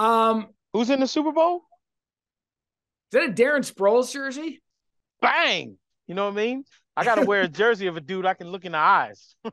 Um, Who's in the Super Bowl? is that a Darren Sproles jersey? Bang! You know what I mean? I gotta wear a jersey of a dude I can look in the eyes.